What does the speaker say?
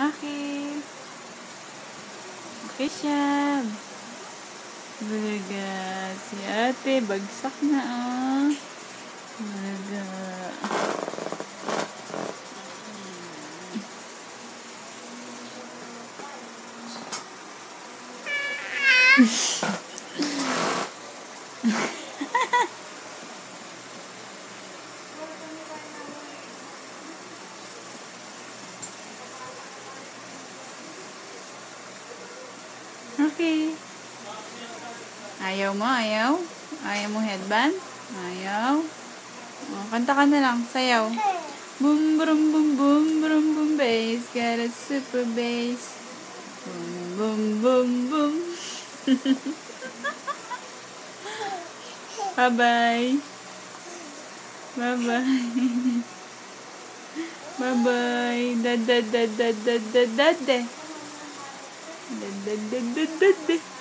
Okay. Okay siya. Bulaga. Si ate, bagsak na ah. Bulaga. Okay. Ayaw mo, ayaw? Ayaw mo headband? Ayaw? Oh, kanta ka na lang, sayaw. Boom, boom, boom, boom, boom, boom, bass. Got a super bass. Boom, boom, boom, boom. Bye-bye. Bye-bye. Bye-bye. Da da da da.